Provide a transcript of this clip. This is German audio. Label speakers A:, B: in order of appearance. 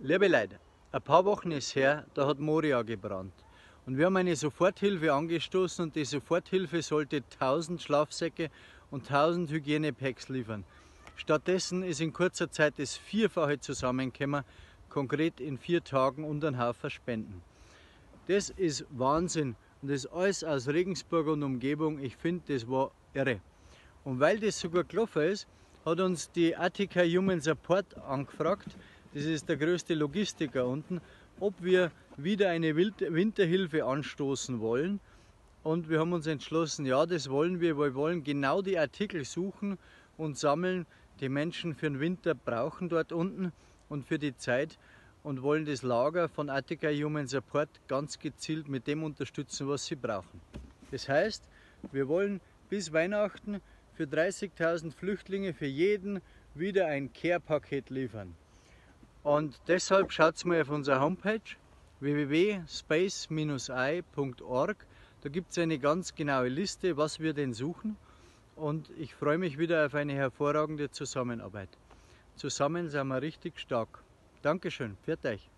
A: Liebe Leute, ein paar Wochen ist her, da hat Moria gebrannt. Und wir haben eine Soforthilfe angestoßen und die Soforthilfe sollte 1000 Schlafsäcke und 1000 Hygienepacks liefern. Stattdessen ist in kurzer Zeit das Vierfache zusammengekommen, konkret in vier Tagen und ein Haufen Spenden. Das ist Wahnsinn und das alles aus Regensburg und Umgebung. Ich finde, das war irre. Und weil das sogar gelaufen ist, hat uns die Attica Human Support angefragt, das ist der größte Logistiker unten, ob wir wieder eine Winterhilfe anstoßen wollen. Und wir haben uns entschlossen, ja, das wollen wir. Wir wollen genau die Artikel suchen und sammeln, die Menschen für den Winter brauchen dort unten und für die Zeit und wollen das Lager von Attica Human Support ganz gezielt mit dem unterstützen, was sie brauchen. Das heißt, wir wollen bis Weihnachten für 30.000 Flüchtlinge für jeden wieder ein Care-Paket liefern. Und deshalb schaut mal auf unserer Homepage www.space-i.org. Da gibt es eine ganz genaue Liste, was wir denn suchen. Und ich freue mich wieder auf eine hervorragende Zusammenarbeit. Zusammen sind wir richtig stark. Dankeschön, pfiat euch.